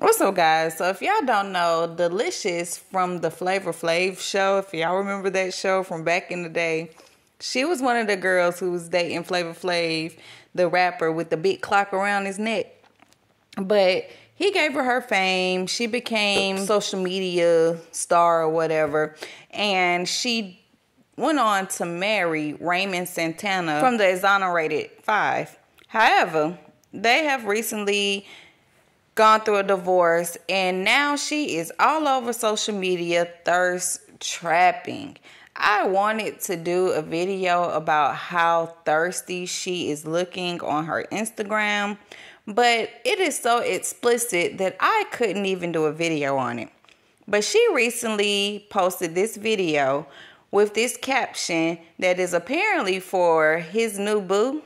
What's up, guys? So, if y'all don't know, Deelishis from the Flavor Flav show, if y'all remember that show from back in the day, she was one of the girls who was dating Flavor Flav, the rapper with the big clock around his neck. But he gave her her fame. She became social media star or whatever, and she went on to marry Raymond Santana from the Exonerated Five. However, they have recently gone through a divorce and now she is all over social media thirst trapping. I wanted to do a video about how thirsty she is looking on her Instagram, but it is so explicit that I couldn't even do a video on it. But she recently posted this video with this caption that is apparently for his new boo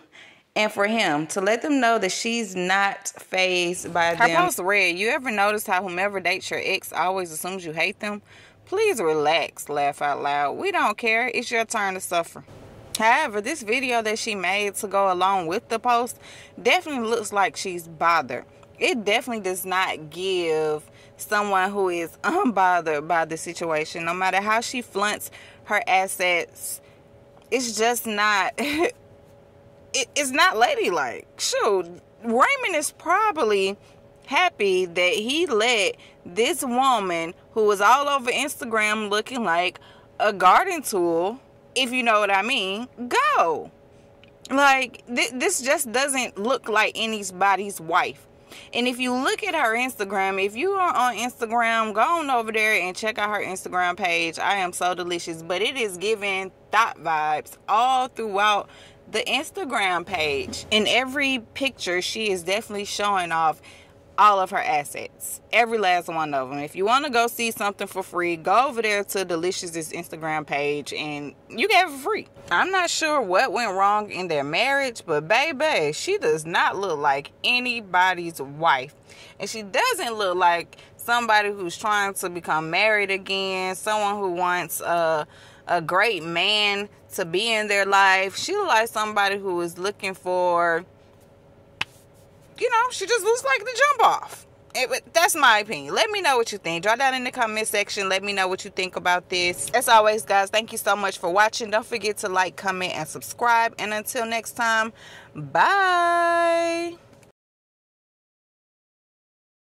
and for him to let them know that she's not fazed by Her them. post read, you ever notice how whomever dates your ex always assumes you hate them? Please relax, laugh out loud. We don't care. It's your turn to suffer. However, this video that she made to go along with the post definitely looks like she's bothered. It definitely does not give someone who is unbothered by the situation, no matter how she flaunts her assets. It's just not it, it's not ladylike. Shoot, Raymond is probably happy that he let this woman who was all over Instagram looking like a garden tool, if you know what I mean, go. Like, th- this just doesn't look like anybody's wife. And if you look at her Instagram, if you are on Instagram, go on over there and check out her Instagram page. I am so delicious, but it is giving thought vibes all throughout the Instagram page. In every picture, she is definitely showing off all of her assets. Every last one of them. If you want to go see something for free, go over there to Deelishis's Instagram page and you get it for free. I'm not sure what went wrong in their marriage, but baby, she does not look like anybody's wife. And she doesn't look like somebody who's trying to become married again, someone who wants a, a great man to be in their life. She looks like somebody who is looking for you know, she just looks like the jump off. It, that's my opinion. Let me know what you think. Drop down in the comment section. Let me know what you think about this. As always, guys, thank you so much for watching. Don't forget to like, comment, and subscribe. And until next time, bye.